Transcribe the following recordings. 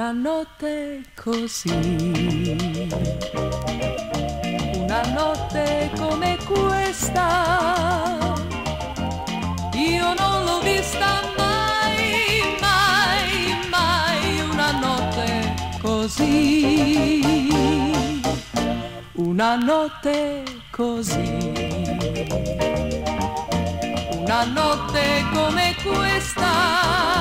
una notte così, una notte come questa, io non l'ho vista mai, mai, mai, una notte così, una notte così, una notte come questa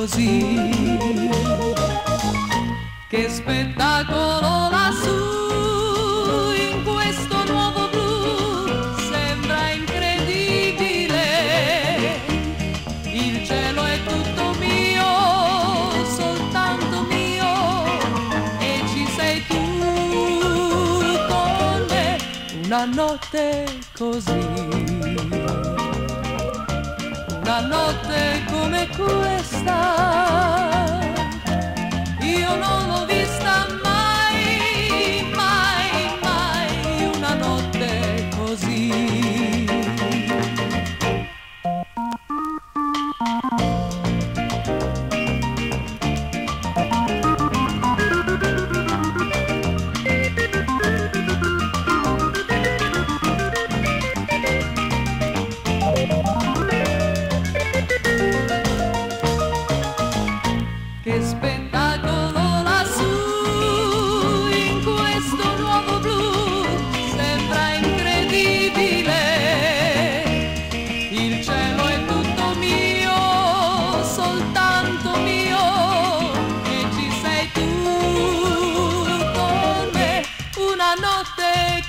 così. Che spettacolo lassù in questo nuovo blu sembra incredibile. Il cielo è tutto mio, soltanto mio e ci sei tu con me una notte così una notte come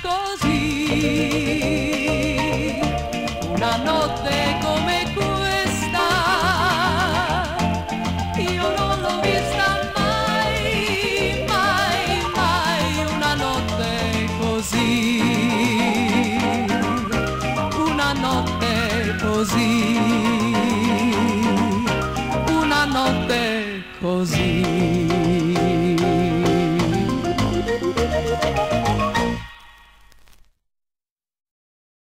così. Una notte come questa io non l'ho vista mai, mai, mai una notte così, una notte così, una notte così.